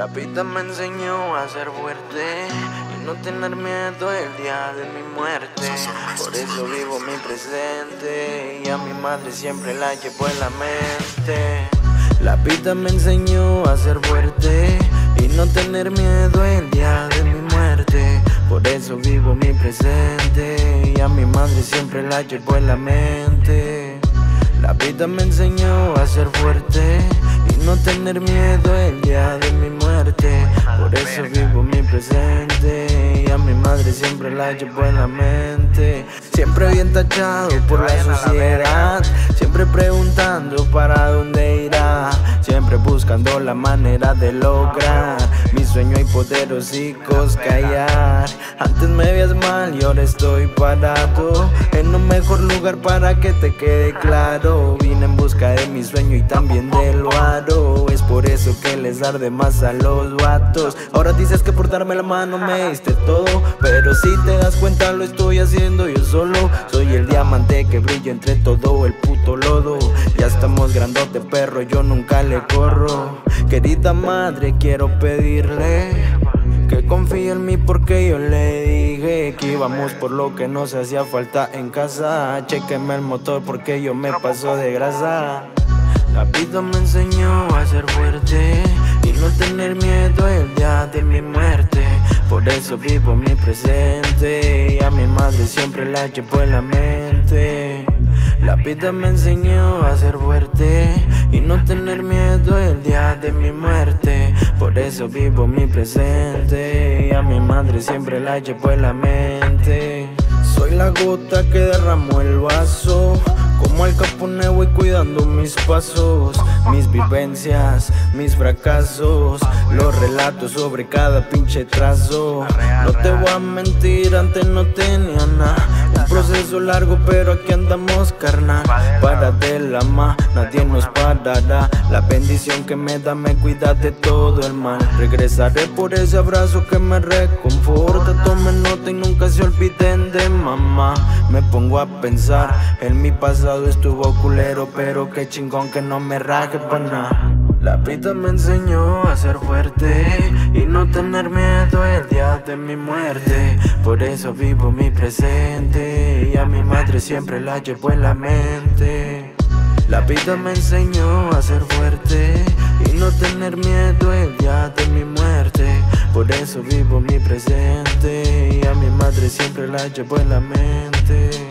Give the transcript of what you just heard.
La vida me enseñó a ser fuerte y no tener miedo el día de mi muerte. Por eso vivo mi presente y a mi madre siempre la llevo en la mente. La vida me enseñó a ser fuerte y no tener miedo el día de mi muerte. Por eso vivo mi presente y a mi madre siempre la llevo en la mente. La vida me enseñó a ser fuerte y no tener miedo el día de mi muerte. Presente. Y a mi madre siempre la llevo en la mente. Siempre bien tachado por la sociedad, siempre preguntando para dónde irá, siempre buscando la manera de lograr mi sueño y poder hocicos callar. Antes me veías mal y ahora estoy parado en un mejor lugar para que te quede claro. Vine en busca de mi sueño y también del aro. Es por eso que les arde más a los vatos. Ahora dices que por darme la mano me diste todo, pero si te das cuenta lo estoy haciendo yo solo. Soy el diamante que brilla entre todo el puto lodo. Ya estamos grandote perro, yo nunca le corro. Querida madre, quiero pedirle que confíe en mí porque yo le que íbamos por lo que nos hacía falta en casa. Chequeme el motor porque yo me paso de grasa. La vida me enseñó a ser fuerte y no tener miedo el día de mi muerte. Por eso vivo mi presente y a mi madre siempre la llevo en la mente. La vida me enseñó a ser fuerte y no tener miedo el día de mi muerte. Por eso vivo mi presente y a mi madre siempre la llevo en la mente. Soy la gota que derramó el vaso. Como el capone voy cuidando mis pasos, mis vivencias, mis fracasos, los relatos sobre cada pinche trazo. No te voy a mentir, antes no tenía nada. Un proceso largo, pero aquí andamos carnal. Para de la ma, nadie nos parará. La bendición que me da me cuida de todo el mal. Regresaré por ese abrazo que me reconforta. Tomen nota y nunca se olviden de mamá. Me pongo a pensar en mi pasado estuvo culero, pero qué chingón que no me raje para nada. La vida me enseñó a ser fuerte y no tener miedo el día de mi muerte. Por eso vivo mi presente y a mi madre siempre la llevo en la mente. La vida me enseñó a ser fuerte y no tener miedo el día de mi muerte. Por eso vivo mi presente y a mi madre siempre la llevo en la mente.